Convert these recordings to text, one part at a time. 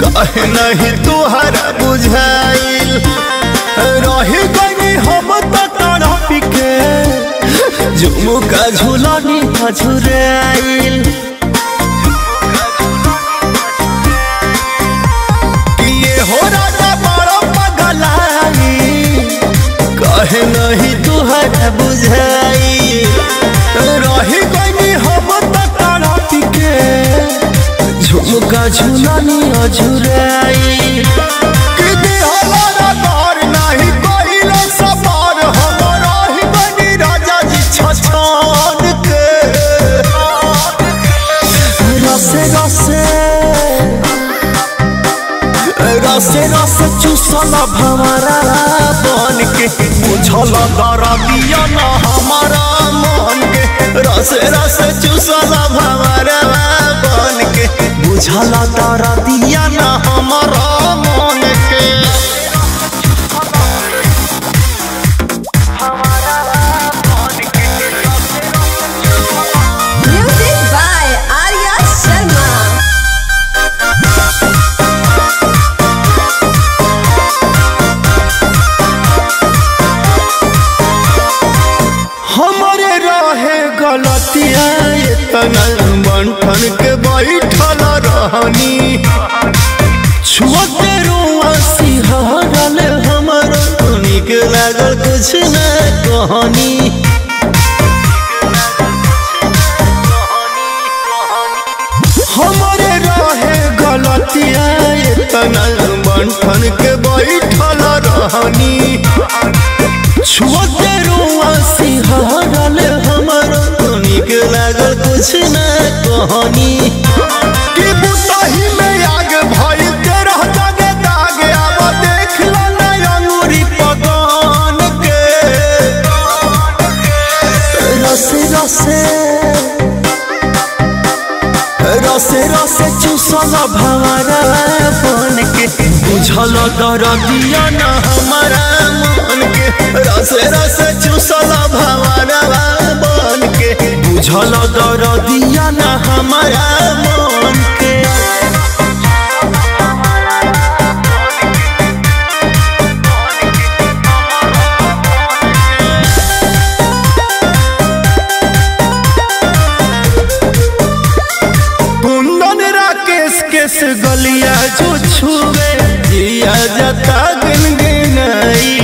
कहे नहीं तुहर बुझाइल रही गई हम तड़प के झुमुका झुलनी झुराइल कहे नहीं तुहर बुझाइल रसे चूसल बन के, बुझल दरदिया न हमारा मन के रस रस चूसल भवरा बन के, बुझल दरदिया न हमारा मन के इतना बंठन के बैठल रहनी। छुअते रुआ हमर निक लागल कुछ न कहनी। हमारे रहे गलतिया बंठन के बैठल कहनी। कि बुतही में आग भइल तेरह जगे दाग आब देख ला ना अंगूरी पगान के। रसे रसे रसे रसे चूसल भवरा बन के। बुझल दरदिया न हमारा मन के। रसे रसे बुझल दरदिया न हमारा मन के कुंदन राकेश केस गलिया जो छुए जिया जता गन गनाई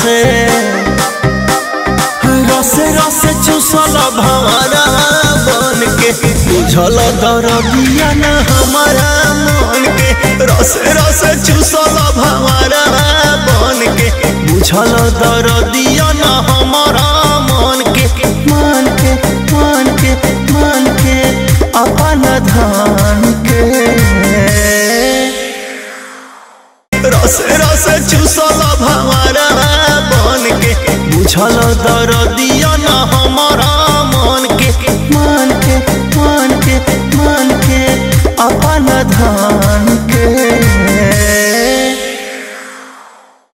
से। रसे रसे चूसल भवरा बन के बुझल दरदिया न हमारा मन के रसे रसे चूसल भवरा बन के बुझल दरदिया न हमारा मन के मन के मन के मन के अपन धन के रसे छल दर दिया ना हमारा मन के।